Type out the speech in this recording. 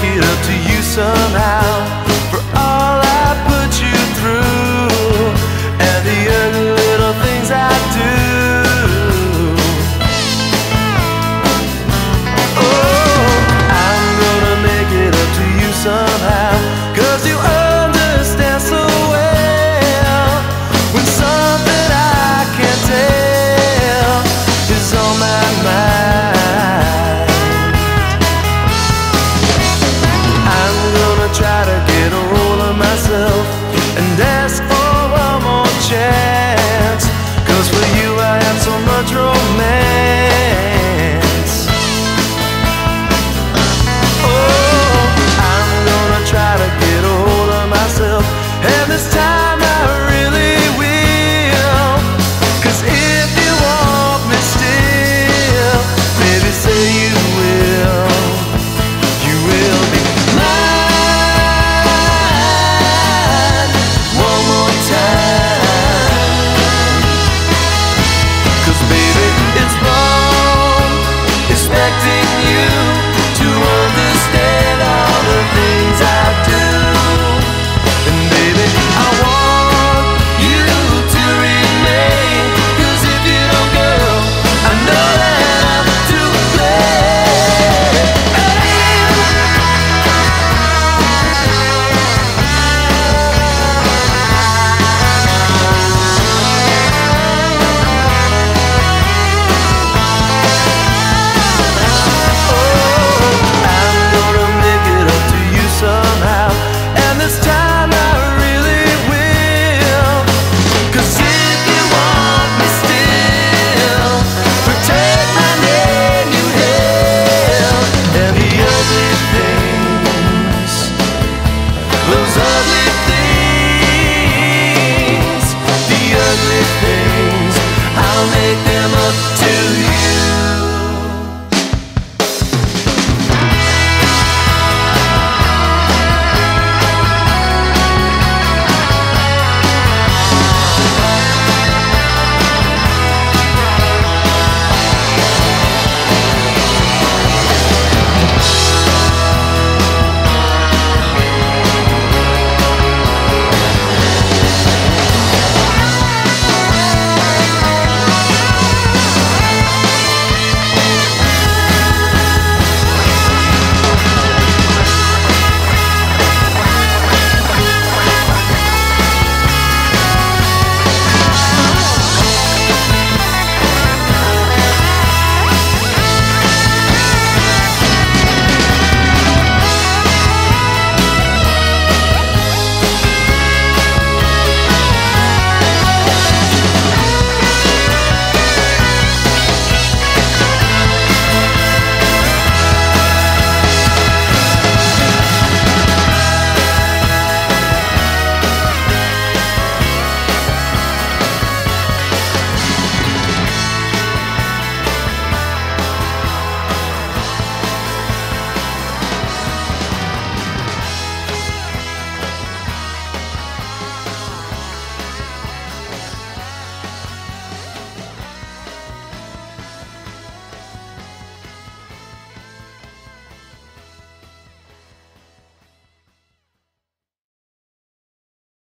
make it up to you somehow.